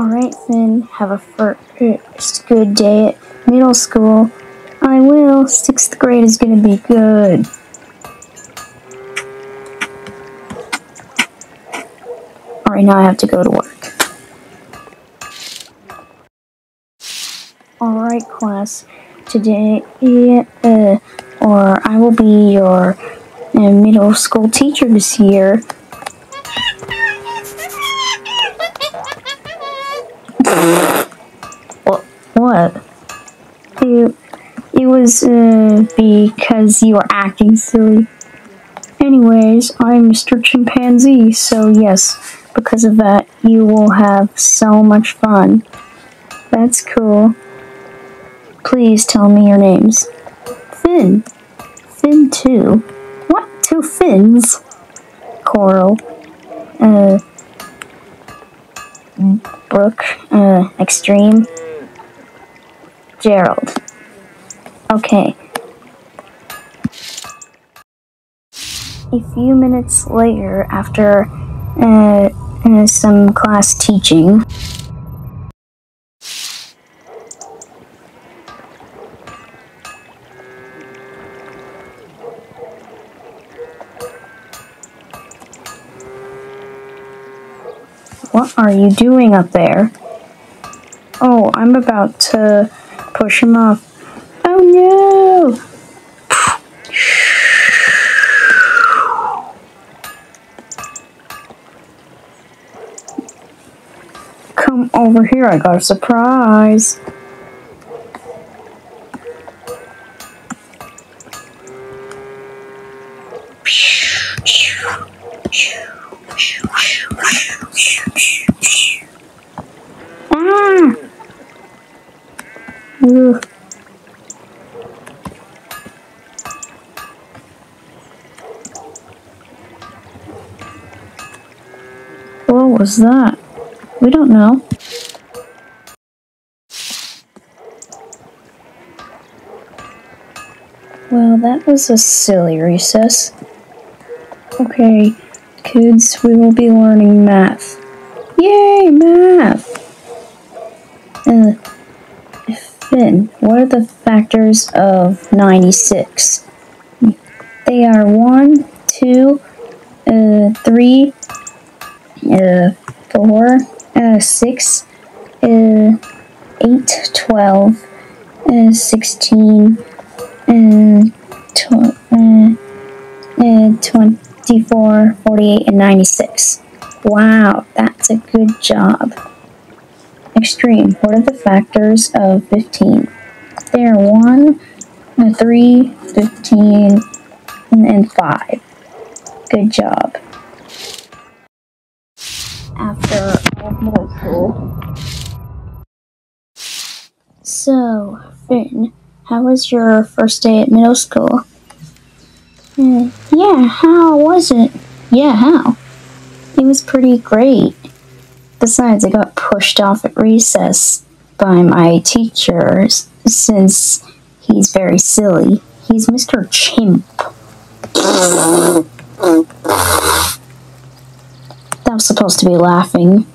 Finn have a first good day at middle school. I will. Sixth grade is gonna be good. Alright, now I have to go to work. Alright, class. Today, uh, or I will be your uh, middle school teacher this year. What? It, it was uh, because you were acting silly. Anyways, I'm Mr. Chimpanzee, so yes, because of that, you will have so much fun. That's cool. Please tell me your names. Finn. Finn 2. What? Two Finns? Coral. Uh. Brooke. Uh. Extreme. Gerald. Okay. A few minutes later, after uh, uh, some class teaching, What are you doing up there? Oh, I'm about to push him off. Oh no! Come over here, I got a surprise. What was that? We don't know. Well, that was a silly recess. Okay, kids, we will be learning math. Yay, math! Uh, What are the factors of 96? They are 1, 2, uh, 3, uh, 4, uh, 6, uh, 8, 12, uh, 16, uh, tw- uh, uh, 24, 48, and 96. Wow, that's a good job. Extreme. What are the factors of 15? They are 1, uh, 3, 15, and, and 5. Good job. After middle school. So, Finn, how was your first day at middle school? Uh, yeah, how was it? Yeah, how? It was pretty great. Besides, I got pushed off at recess by my teacher since he's very silly. He's Mr. Chimp. That was supposed to be laughing.